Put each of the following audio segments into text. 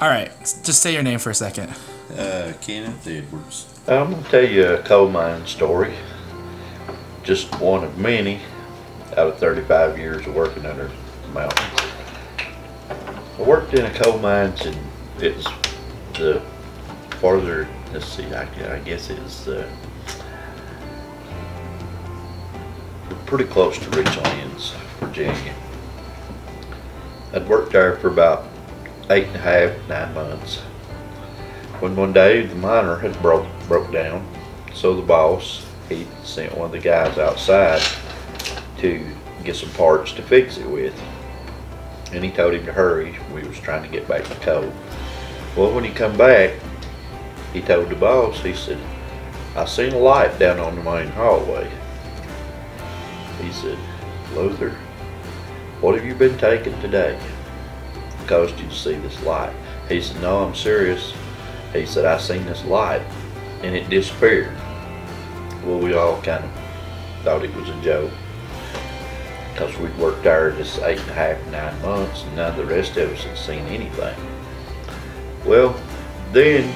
All right, just say your name for a second. Uh, Kenneth Edwards. I'm gonna tell you a coal mine story. Just one of many out of 35 years of working under the mountains. I worked in a coal mines and it's the farther, let's see, I, I guess it's uh, pretty close to Richlands, Virginia. I'd worked there for about eight and a half, nine months when one day the miner had broke broke down, so the boss he sent one of the guys outside to get some parts to fix it with. And he told him to hurry. We was trying to get back to coal. Well, when he come back, he told the boss, he said, I seen a light down on the main hallway. He said, Luther, what have you been taking today? Caused you to see this light. He said, no, I'm serious. He said, I seen this light and it disappeared. Well, we all kind of thought it was a joke because we'd worked there just eight and a half, nine months and none of the rest of us had seen anything. Well, then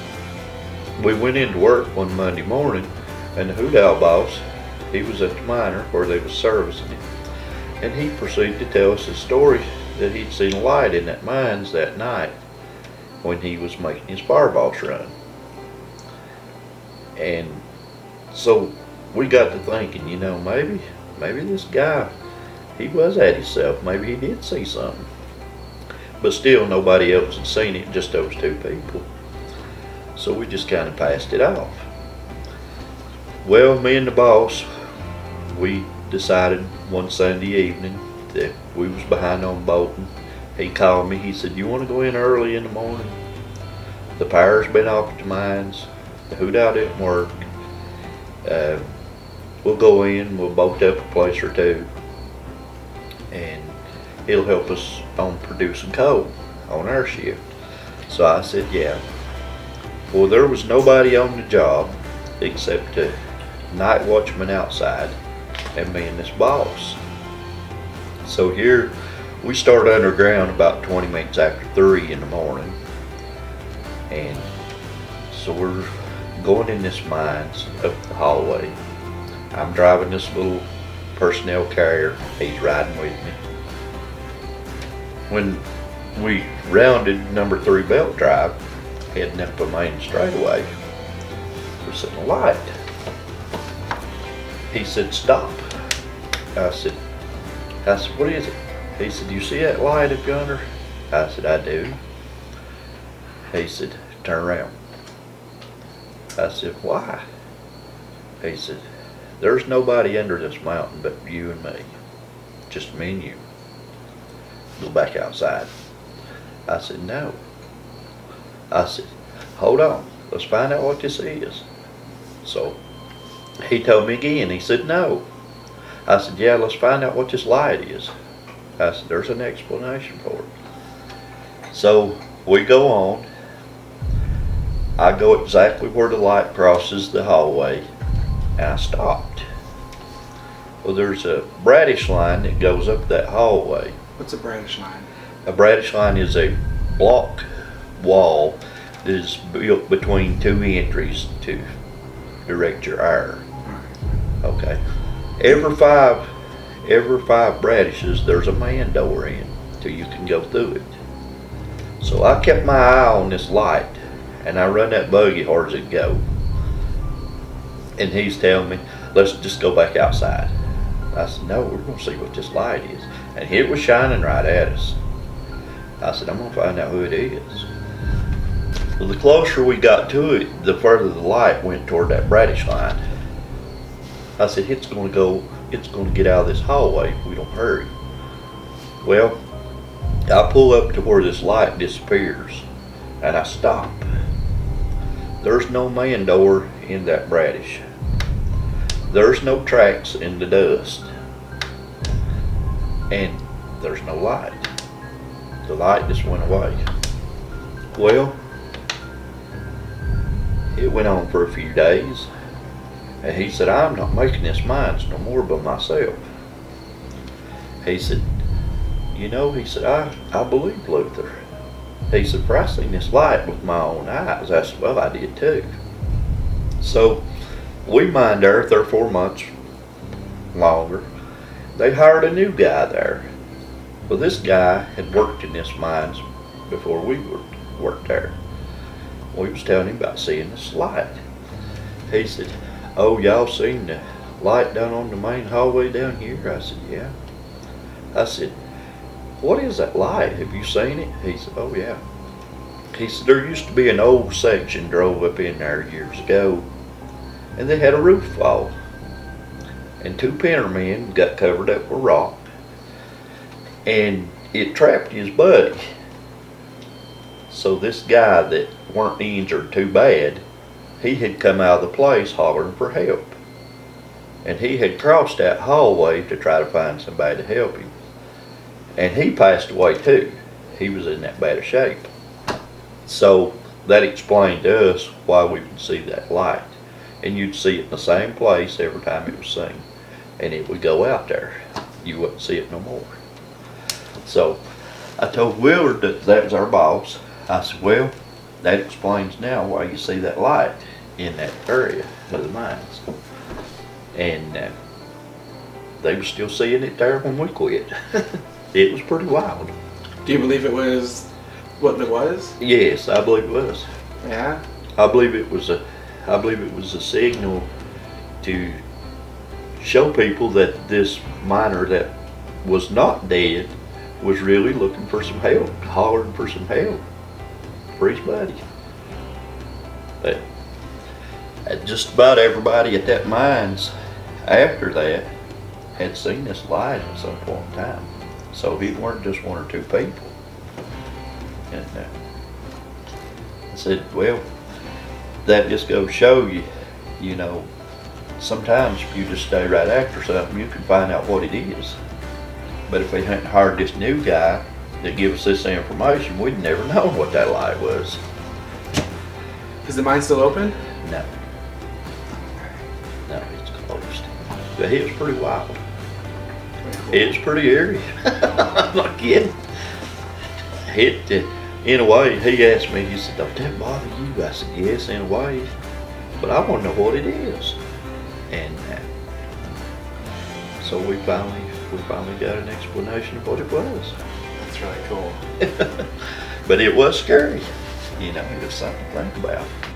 we went into work one Monday morning and the hoot owl boss, he was at the miner where they was servicing it. And he proceeded to tell us his story that he'd seen a light in that mines that night when he was making his fireboss run. And so we got to thinking, you know, maybe, maybe this guy, he was at himself. Maybe he did see something. But still, nobody else had seen it, just those two people. So we just kind of passed it off. Well, me and the boss, we decided one Sunday evening that we was behind on bolting. He called me. He said, "You want to go in early in the morning? The power's been off at the mines. The hoot owl didn't work. Uh, we'll go in. We'll bolt up a place or two, and it'll help us on producing coal on our shift." So I said, "Yeah." Well, there was nobody on the job except a night watchman outside and me and this boss. So here we start underground about 20 minutes after 3 in the morning. And so we're going in this mines up the hallway. I'm driving this little personnel carrier. He's riding with me. When we rounded number 3 belt drive, heading up the main straightaway, we're seeing a light. He said, stop. I said, I said, what is it? He said, you see that light up yonder? I said, I do. He said, turn around. I said, why? He said, there's nobody under this mountain but you and me. Just me and you. Go back outside. I said, no. I said, hold on. Let's find out what this is. So he told me again. He said, no. I said, yeah, let's find out what this light is. I said, there's an explanation for it. So we go on. I go exactly where the light crosses the hallway and I stopped. Well, there's a brattice line that goes up that hallway. What's a brandished line? A brattice line is a block wall that is built between two entries to direct your air. Okay. Every five, every five brattices, there's a man door in till you can go through it. So I kept my eye on this light and I run that buggy hard as it go. And he's telling me, let's just go back outside. I said, no, we're gonna see what this light is. And it was shining right at us. I said, I'm gonna find out who it is. Well, the closer we got to it, the further the light went toward that brattice line. I said, it's gonna go, it's gonna get out of this hallway if we don't hurry. Well, I pull up to where this light disappears and I stop. There's no man door in that brattice. There's no tracks in the dust. And there's no light. The light just went away. Well, it went on for a few days. And he said, I'm not making this mines no more by myself. He said, you know, he said, I, I believe Luther. He said, "For I seen this light with my own eyes." I said, "Well, I did too." So we mined there three or four months longer. They hired a new guy there. Well, this guy had worked in this mines before we worked, worked there. We was telling him about seeing this light. He said, "Oh, y'all seen the light down on the main hallway down here?" I said, "Yeah." I said, "What is that light? Have you seen it?" He said, "Oh yeah." He said, "There used to be an old section drove up in there years ago, and they had a roof fall, and two pinner men got covered up with rock, and it trapped his buddy." So this guy that weren't injured too bad, he had come out of the place hollering for help. And he had crossed that hallway to try to find somebody to help him. And he passed away too. He was in that bad a shape. So that explained to us why we would see that light. And you'd see it in the same place every time it was seen. And it would go out there. You wouldn't see it no more. So I told Willard that that was our boss. I said, well, that explains now why you see that light in that area of the mines. And uh, they were still seeing it there when we quit. it was pretty wild. Do you believe it was what it was? Yes, I believe it was. Yeah. I believe it was a, I believe it was a signal to show people that this miner that was not dead was really looking for some help, hollering for some help for his. But uh, just about everybody at that mines after that had seen this light at some point in time. So he weren't just one or two people. And uh, I said, well, that just goes show you, you know, sometimes if you just stay right after something, you can find out what it is. But if they hadn't hired this new guy that give us this information, we'd never know what that light was. Is the mine still open? No. No, it's closed. But it was pretty wild. It was pretty eerie. I'm not kidding. It, uh, in a way, he asked me, he said, don't that bother you? I said, yes, in a way. But I want to know what it is. And uh, so we finally, we finally got an explanation of what it was. Really cool. but it was scary. You know, it was something to think about.